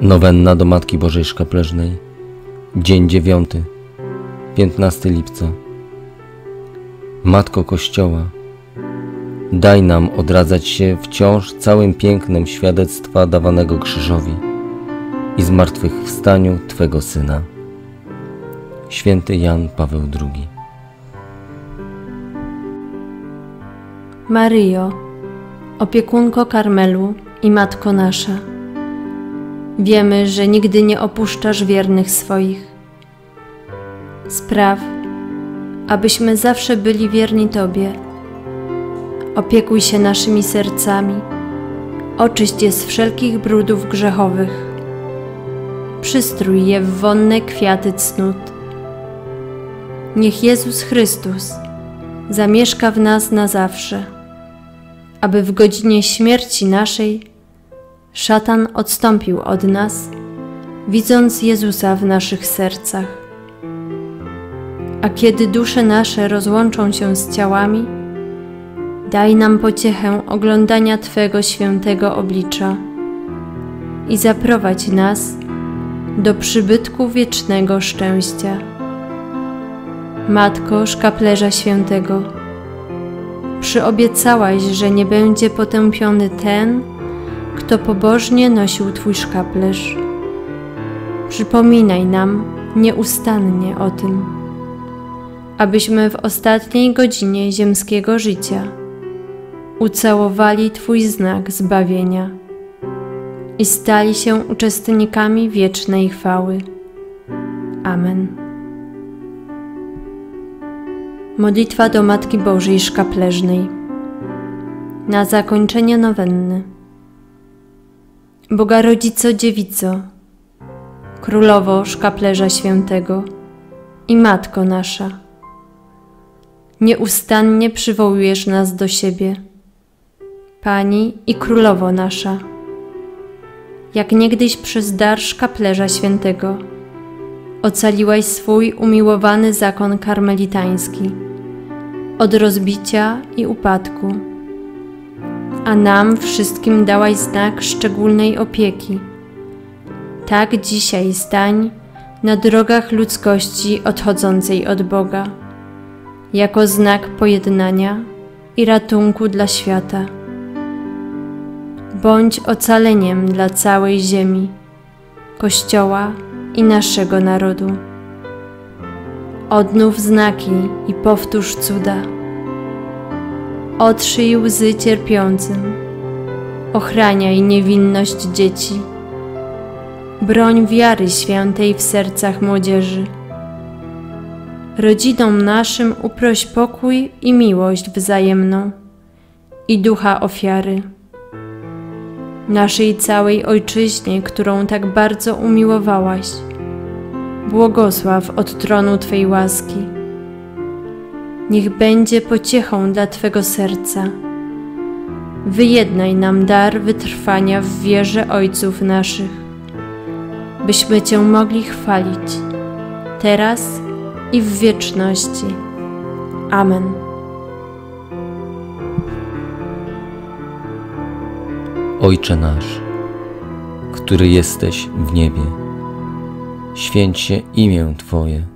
Nowenna do Matki Bożej Szkapleżnej, dzień dziewiąty, 15 lipca. Matko Kościoła, daj nam odradzać się wciąż całym pięknem świadectwa dawanego krzyżowi i zmartwychwstaniu Twego Syna. Święty Jan Paweł II. Maryjo, opiekunko Karmelu i Matko nasza, wiemy, że nigdy nie opuszczasz wiernych swoich. Spraw, abyśmy zawsze byli wierni Tobie. Opiekuj się naszymi sercami, oczyść je z wszelkich brudów grzechowych. Przystrój je w wonne kwiaty cnót. Niech Jezus Chrystus zamieszka w nas na zawsze aby w godzinie śmierci naszej szatan odstąpił od nas, widząc Jezusa w naszych sercach. A kiedy dusze nasze rozłączą się z ciałami, daj nam pociechę oglądania Twego świętego oblicza i zaprowadź nas do przybytku wiecznego szczęścia. Matko Szkaplerza Świętego, Przyobiecałaś, że nie będzie potępiony ten, kto pobożnie nosił Twój szkaplerz. Przypominaj nam nieustannie o tym, abyśmy w ostatniej godzinie ziemskiego życia ucałowali Twój znak zbawienia i stali się uczestnikami wiecznej chwały. Amen. Modlitwa do Matki Bożej Szkapleżnej Na zakończenie nowenny Boga Rodzico Dziewico Królowo Szkaplerza Świętego i Matko nasza. Nieustannie przywołujesz nas do siebie Pani i Królowo nasza. Jak niegdyś przez dar Szkaplerza Świętego ocaliłaś swój umiłowany zakon karmelitański – od rozbicia i upadku, a nam wszystkim dałaś znak szczególnej opieki. Tak dzisiaj stań na drogach ludzkości odchodzącej od Boga, jako znak pojednania i ratunku dla świata. Bądź ocaleniem dla całej ziemi, Kościoła i naszego narodu. Odnów znaki i powtórz cuda. Otrzyj łzy cierpiącym, ochraniaj niewinność dzieci. Broń wiary świętej w sercach młodzieży. Rodzinom naszym uproś pokój i miłość wzajemną i ducha ofiary. Naszej całej Ojczyźnie, którą tak bardzo umiłowałaś – błogosław od tronu Twej łaski. Niech będzie pociechą dla Twego serca. Wyjednaj nam dar wytrwania w wierze Ojców naszych, byśmy Cię mogli chwalić, teraz i w wieczności. Amen. Ojcze nasz, który jesteś w niebie święć się imię Twoje.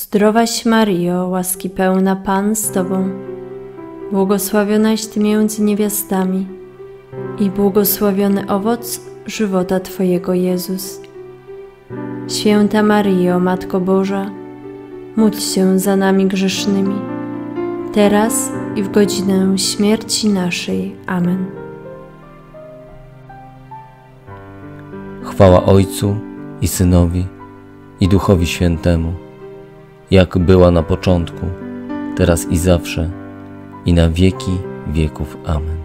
Zdrowaś Maryjo, łaski pełna Pan z Tobą, błogosławionaś Ty między niewiastami i błogosławiony owoc żywota Twojego Jezus. Święta Maryjo, Matko Boża, módl się za nami grzesznymi, teraz i w godzinę śmierci naszej. Amen. Chwała Ojcu i Synowi i Duchowi Świętemu jak była na początku, teraz i zawsze, i na wieki wieków. Amen.